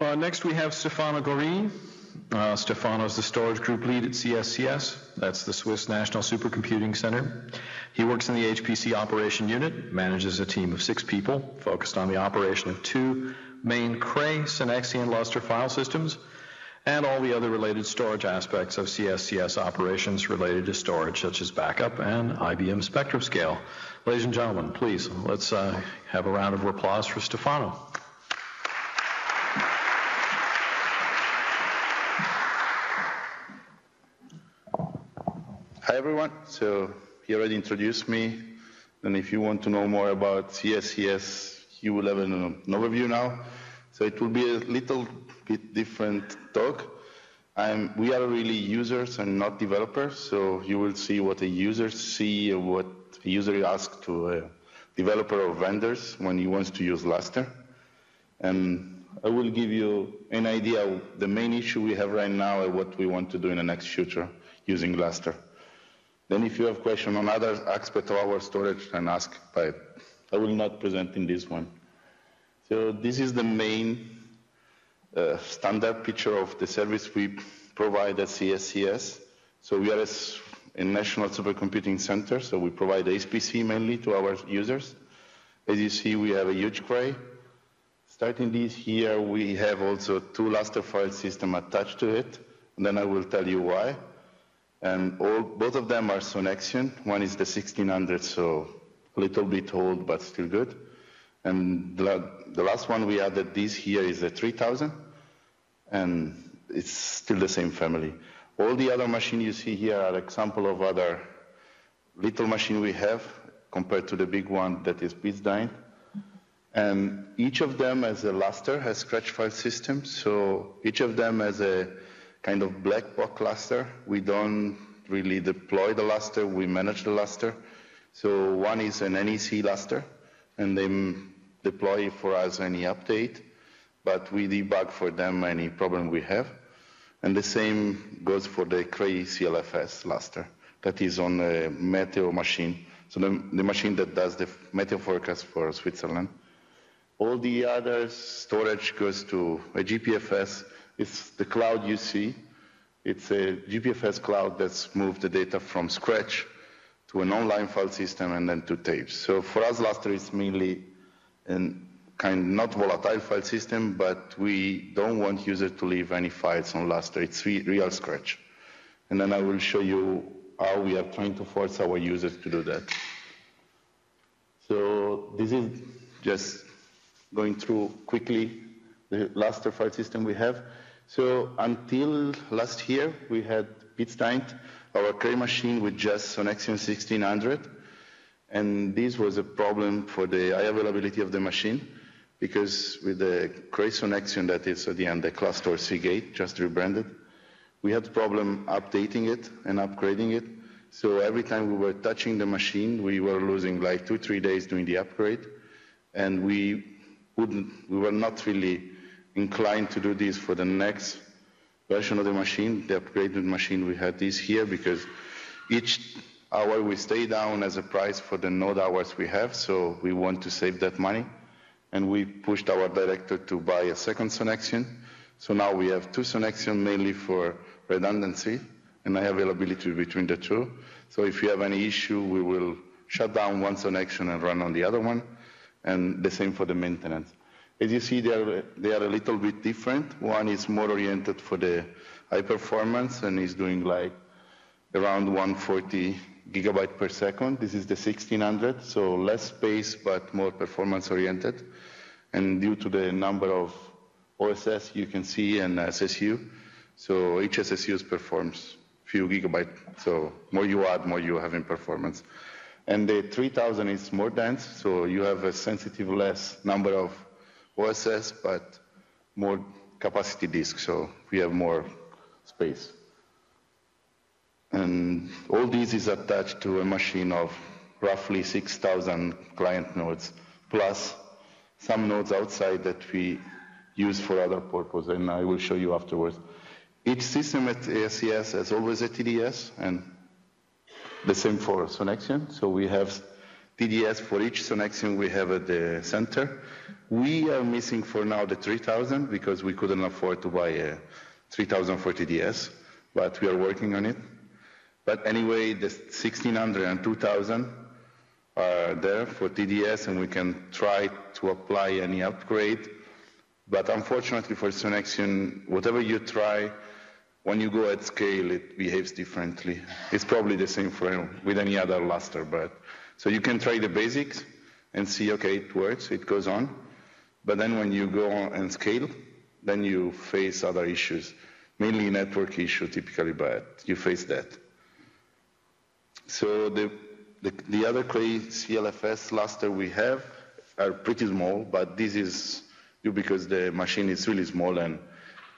Uh, next, we have Stefano Gorini. Uh, Stefano is the storage group lead at CSCS. That's the Swiss National Supercomputing Center. He works in the HPC operation unit, manages a team of six people focused on the operation of two main Cray, Sonexion Lustre file systems, and all the other related storage aspects of CSCS operations related to storage, such as backup and IBM Spectrum Scale. Ladies and gentlemen, please, let's uh, have a round of applause for Stefano. Hi, everyone. So he already introduced me. And if you want to know more about CSCS, you will have an, overview now. So it will be a little bit different talk. I'm, we are really users and not developers, so you will see what a user see what a user asks to a developer or vendors when he wants to use Lustre. And I will give you an idea of the main issue we have right now and what we want to do in the next future using Lustre. Then if you have questions on other aspects of our storage, then ask, but I will not present in this one. So this is the main uh, standard picture of the service we provide at CSCS. So we are a national supercomputing center, so we provide HPC mainly to our users. As you see, we have a huge Cray. Starting this here, we have also two Lustre file systems attached to it, and then I will tell you why. And all, both of them are Sonexion. One is the 1600, so a little bit old, but still good. And the, the last one we added this here is the 3000, and it's still the same family. All the other machines you see here are example of other little machine we have compared to the big one that is Piz Daint. And um, each of them has a Lustre, has scratch file system. So each of them has a kind of black box cluster. We don't really deploy the cluster, we manage the cluster. So one is an NEC cluster, and they deploy for us any update, but we debug for them any problem we have. And the same goes for the Cray CLFS cluster that is on a Meteo machine, so the, the machine that does the Meteo forecast for Switzerland. All the other storage goes to a GPFS. It's the cloud you see. It's a GPFS cloud that's moved the data from Scratch to an online file system and then to tapes. So for us, Lustre is mainly a kind not volatile file system, but we don't want users to leave any files on Lustre. It's real Scratch. And then I will show you how we are trying to force our users to do that. So this is just going through quickly the Lustre file system we have. So until last year, we had Piz Daint, our Cray machine with just Sonexion 1600. And this was a problem for the high availability of the machine because with the Cray Sonexion that is at the end the cluster Seagate, just rebranded, we had problem updating it and upgrading it. So every time we were touching the machine, we were losing like two, three days doing the upgrade. And we wouldn't, we were not really inclined to do this for the next version of the machine, the upgraded machine we had this here, because each hour we stay down as a price for the node hours we have, so we want to save that money. And we pushed our director to buy a second Sonexion. So now we have two Sonexion mainly for redundancy and availability between the two. So if you have any issue, we will shut down one Sonexion and run on the other one. And the same for the maintenance. As you see, they are, they are a little bit different. One is more oriented for the high performance and is doing like around 140 gigabyte per second. This is the 1600, so less space but more performance oriented. And due to the number of OSS you can see and SSU, so each SSU performs few gigabyte. So more you add, more you have in performance. And the 3000 is more dense, so you have a sensitive less number of OSS, but more capacity disk, so we have more space. And all this is attached to a machine of roughly 6,000 client nodes, plus some nodes outside that we use for other purposes, and I will show you afterwards. Each system at CSCS has always a TDS, and the same for Sonexion. So we have TDS for each Sonexion we have at the center. We are missing for now the 3000 because we couldn't afford to buy a 3000 for TDS, but we are working on it. But anyway, the 1600 and 2000 are there for TDS and we can try to apply any upgrade. But unfortunately for Sonexion, whatever you try, when you go at scale, it behaves differently. It's probably the same for with any other Lustre, but so you can try the basics and see, okay, it works, it goes on. But then when you go and scale, then you face other issues, mainly network issue typically, but you face that. So the, the, the other CLFS Lustre we have are pretty small, but this is due because the machine is really small and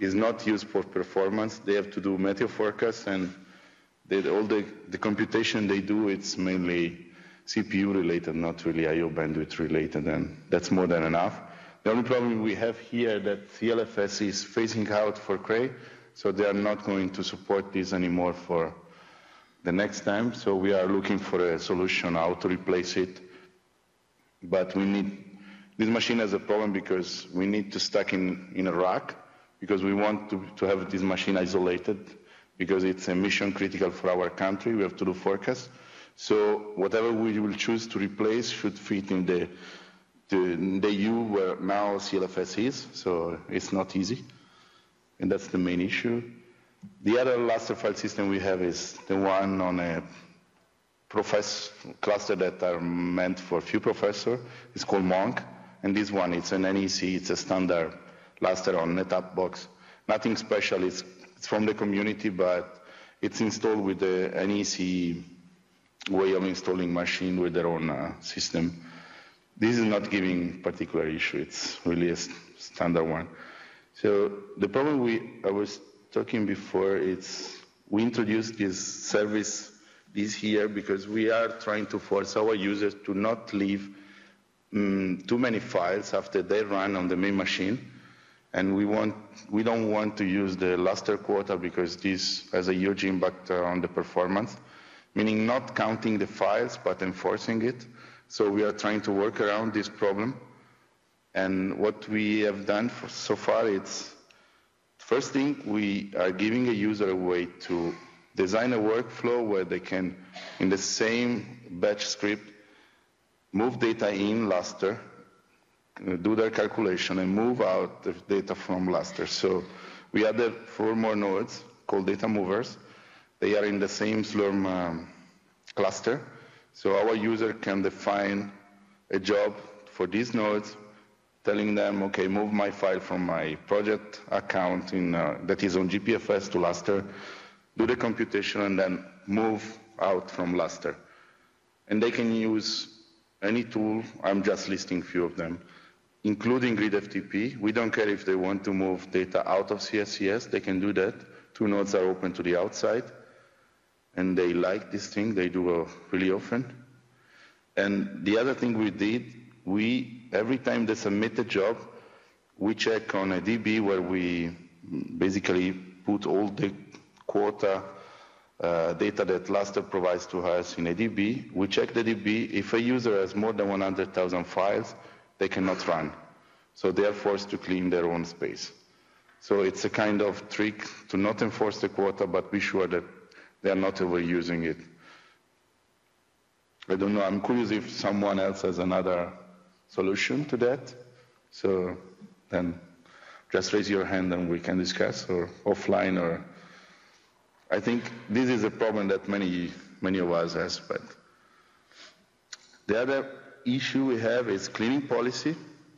is not used for performance. They have to do meteo forecasts and they, all the, the computation they do, it's mainly CPU related, not really IO bandwidth related, and that's more than enough. The only problem we have here that CLFS is phasing out for Cray, so they are not going to support this anymore for the next time. So we are looking for a solution how to replace it. But we need, this machine has a problem because we need to stack in, in a rack because we want to, to have this machine isolated because it's a mission critical for our country. We have to do forecast. So whatever we will choose to replace should fit in the, the, the U where now CLFS is, so it's not easy. And that's the main issue. The other cluster file system we have is the one on a professor cluster that are meant for few professors. It's called Mönch. And this one, it's an NEC, it's a standard raster on NetApp box. Nothing special, it's, it's from the community, but it's installed with an easy way of installing machine with their own uh, system. This is not giving particular issue. It's really a standard one. So the problem we I was talking before is we introduced this service this year because we are trying to force our users to not leave um, too many files after they run on the main machine. And we, want, we don't want to use the Lustre quota because this has a huge impact uh, on the performance meaning not counting the files but enforcing it. So we are trying to work around this problem. And what we have done so far, it's first thing we are giving a user a way to design a workflow where they can, in the same batch script, move data in Lustre, do their calculation, and move out the data from Lustre. So we added four more nodes called data movers they are in the same Slurm um, cluster. So our user can define a job for these nodes, telling them, okay, move my file from my project account in, uh, that is on GPFS to Lustre, do the computation, and then move out from Lustre. And they can use any tool, I'm just listing a few of them, including GridFTP. We don't care if they want to move data out of CSCS, they can do that. Two nodes are open to the outside and they like this thing. They do it really often. And the other thing we did, we every time they submit a job, we check on a DB where we basically put all the quota uh, data that Lustre provides to us in a DB. We check the DB. If a user has more than 100,000 files, they cannot run. So they are forced to clean their own space. So it's a kind of trick to not enforce the quota, but be sure that they are not overusing it. I don't know, I'm curious if someone else has another solution to that. So then just raise your hand and we can discuss, or offline, or I think this is a problem that many, many of us has, but the other issue we have is cleaning policy.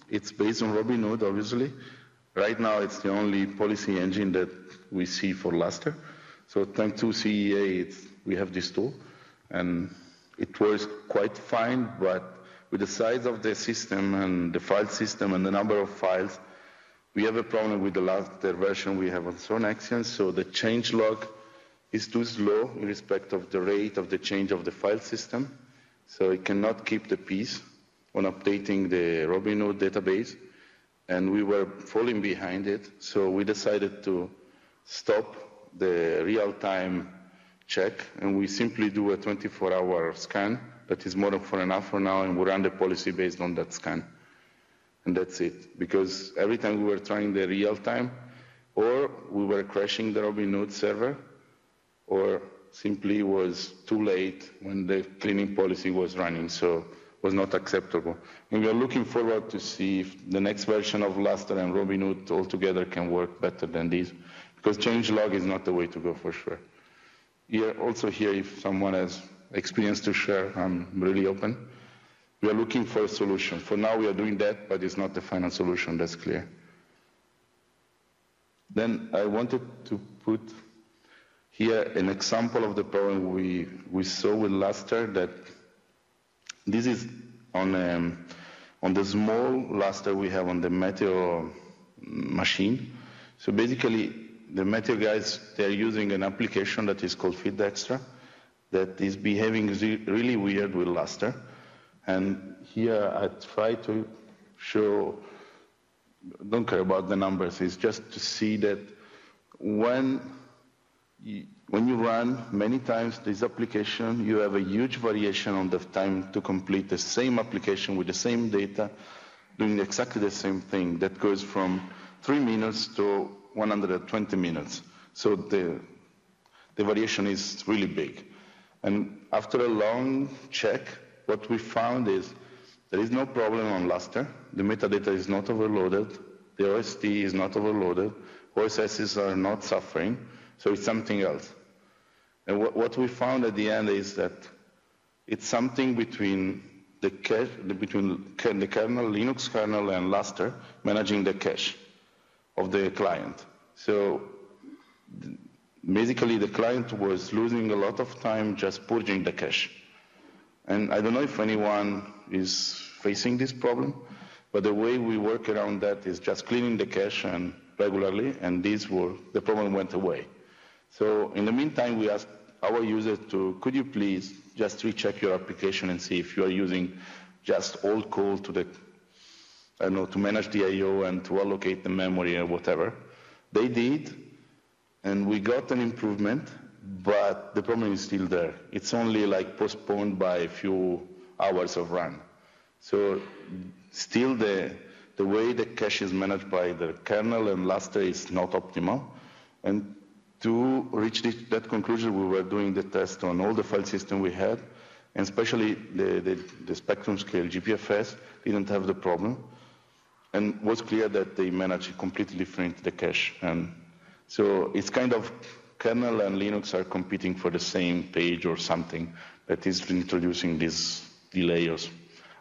It's based on Robinhood, obviously. Right now, it's the only policy engine that we see for Lustre. So thanks to CEA, we have this tool, and it works quite fine, but with the size of the system and the file system and the number of files, we have a problem with the last version we have on Sonexion, so the change log is too slow in respect of the rate of the change of the file system, so it cannot keep the peace on updating the Robinhood database, and we were falling behind it, so we decided to stop the real-time check, and we simply do a 24-hour scan that is more than enough for now, and we run the policy based on that scan. And that's it. Because every time we were trying the real time, or we were crashing the Robinhood server, or simply was too late when the cleaning policy was running, so was not acceptable. And we are looking forward to see if the next version of Lustre and Robinhood altogether can work better than this, because change log is not the way to go for sure. Here, also here, if someone has experience to share, I'm really open. We are looking for a solution. For now, we are doing that, but it's not the final solution, that's clear. Then I wanted to put here an example of the problem we, we saw with Lustre that this is on, um, on the small Lustre we have on the Meteo machine. So basically, the Meteo guys, they're using an application that is called fieldextra that is behaving really weird with Lustre. And here I try to show, don't care about the numbers, it's just to see that when when you run many times this application, you have a huge variation on the time to complete the same application with the same data, doing exactly the same thing. That goes from three minutes to 120 minutes. So the, the variation is really big. And after a long check, what we found is there is no problem on Lustre. The metadata is not overloaded. The OST is not overloaded. OSSs are not suffering. So it's something else. And what, what we found at the end is that it's something between the cache, between the kernel, Linux kernel and Lustre managing the cache of the client. So basically the client was losing a lot of time just purging the cache. And I don't know if anyone is facing this problem, but the way we work around that is just cleaning the cache and regularly, and this will, the problem went away. So in the meantime, we asked our users to, could you please just recheck your application and see if you are using just old code to the, I don't know, to manage the I.O. and to allocate the memory or whatever. They did, and we got an improvement, but the problem is still there. It's only like postponed by a few hours of run. So still the, the way the cache is managed by the kernel and Lustre is not optimal. And to reach this, that conclusion, we were doing the test on all the file system we had, and especially the, the, the spectrum scale GPFS didn't have the problem, and was clear that they managed completely different the cache. And so it's kind of kernel and Linux are competing for the same page or something that is introducing these delays.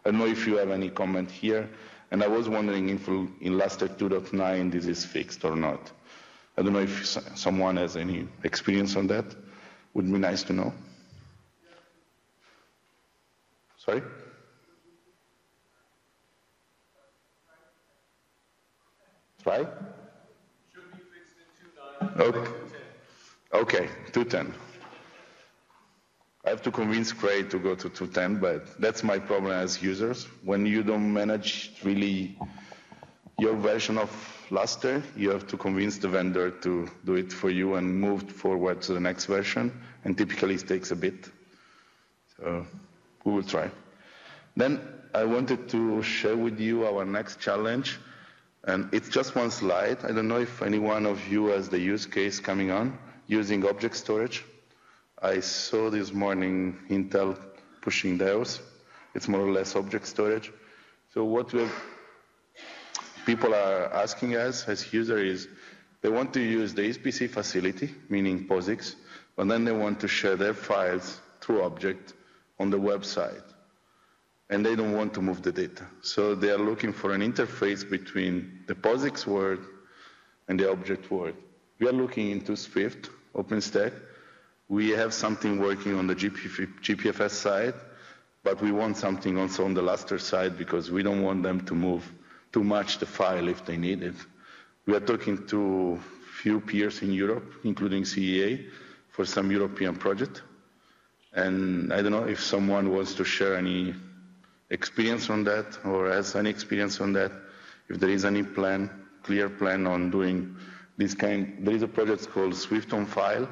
I don't know if you have any comment here, and I was wondering if in Lustre 2.9 this is fixed or not. I don't know if someone has any experience on that. Would be nice to know. Sorry? Try? Should be fixed in 2.9. Okay. Okay, 210. I have to convince Cray to go to 210, but that's my problem as users. When you don't manage really your version of Lustre, you have to convince the vendor to do it for you and move forward to the next version, and typically it takes a bit. So we will try. Then I wanted to share with you our next challenge, and it's just one slide. I don't know if any one of you has the use case coming on using object storage. I saw this morning Intel pushing those. It's more or less object storage. So what we have people are asking us as users they want to use the HPC facility, meaning POSIX, but then they want to share their files through object on the website. And they don't want to move the data. So they are looking for an interface between the POSIX world and the object world. We are looking into Swift, OpenStack. We have something working on the GPFS side, but we want something also on the Lustre side because we don't want them to move too much the file if they need it. We are talking to few peers in Europe, including CEA, for some European project. And I don't know if someone wants to share any experience on that or has any experience on that, if there is any plan, clear plan on doing this kind. There is a project called Swift on File.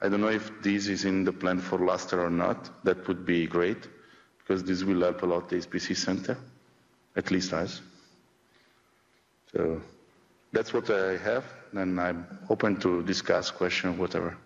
I don't know if this is in the plan for Lustre or not. That would be great. because this will help a lot the HPC center, at least us. So that's what I have, and I'm open to discuss, question, whatever.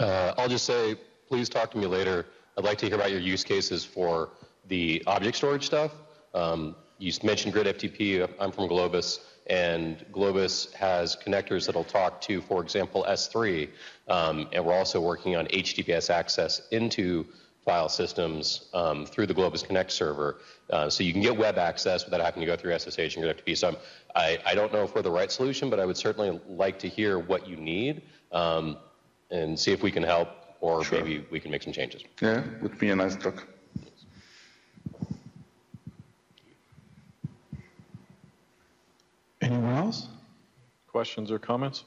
Uh, I'll just say, please talk to me later. I'd like to hear about your use cases for the object storage stuff. Um, you mentioned Grid FTP. I'm from Globus, and Globus has connectors that'll talk to, for example, S3. Um, and we're also working on HTTPS access into file systems um, through the Globus Connect server. Uh, so you can get web access without having to go through SSH and FTP. So I'm, I, I don't know if we're the right solution, but I would certainly like to hear what you need um, and see if we can help or Sure. maybe we can make some changes. Yeah, would be a nice talk. Anyone else? Questions or comments?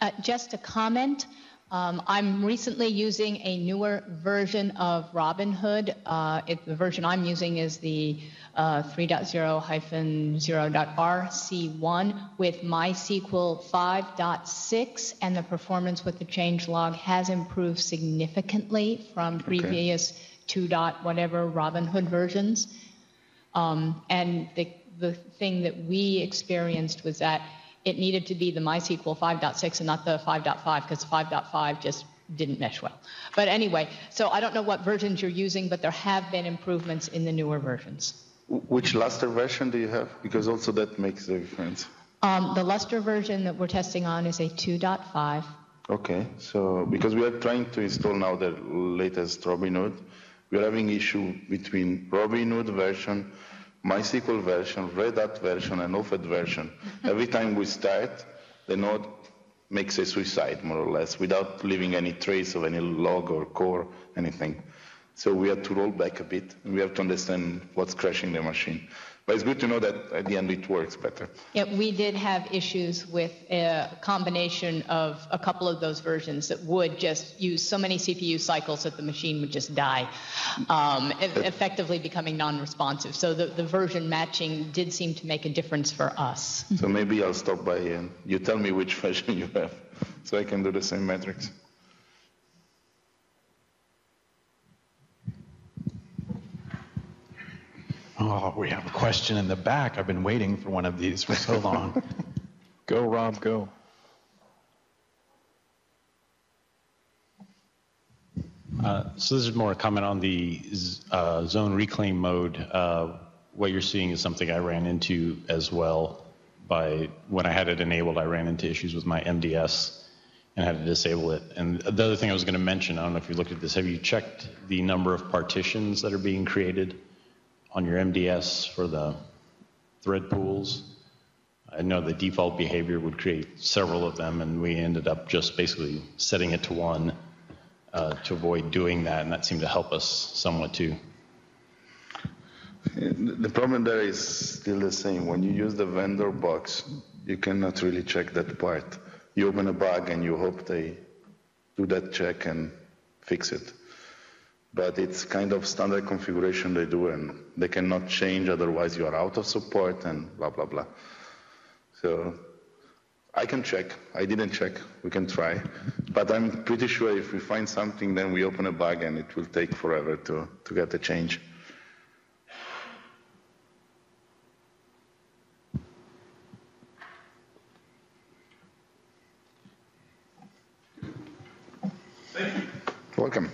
Uh, Just a comment. Um, I'm recently using a newer version of Robinhood. Uh, it- The version I'm using is the uh, 3.0-0.RC1 with MySQL 5.6, and the performance with the changelog has improved significantly from previous 2. dot whatever Robinhood versions. Um, and the, the thing that we experienced was that it needed to be the MySQL 5.6 and not the 5.5 because 5.5 just didn't mesh well. But anyway, so I don't know what versions you're using, but there have been improvements in the newer versions. Which Lustre version do you have? Because also that makes a difference. Um, the Lustre version that we're testing on is a 2.5. Okay, so because we are trying to install now the latest Robinhood, we are having issue between Robinhood version, MySQL version, Red Hat version, and OFED version. Every time we start, the node makes a suicide, more or less, without leaving any trace of any log or core, anything. So we have to roll back a bit, and we have to understand what's crashing the machine. But it's good to know that at the end it works better. Yeah, we did have issues with a combination of a couple of those versions that would just use so many CPU cycles that the machine would just die, um, effectively becoming non-responsive. So the, the version matching did seem to make a difference for us. So maybe I'll stop by and you tell me which version you have, so I can do the same metrics. Oh, we have a question in the back. I've been waiting for one of these for so long. Go, Rob, go. Uh, So this is more a comment on the uh, zone reclaim mode. Uh, What you're seeing is something I ran into as well by, when I had it enabled, I ran into issues with my MDS and had to disable it. And the other thing I was going to mention, I don't know if you looked at this, have you checked the number of partitions that are being created on your MDS for the thread pools? I know the default behavior would create several of them, and we ended up just basically setting it to one uh, to avoid doing that, and that seemed to help us somewhat too. The problem there is still the same. When you use the vendor box, you cannot really check that part. You open a bug and you hope they do that check and fix it. But it's kind of standard configuration they do, and they cannot change, otherwise you are out of support and blah, blah, blah. So I can check. I didn't check. We can try. But I'm pretty sure if we find something, then we open a bug and it will take forever to, to get a change. Welcome.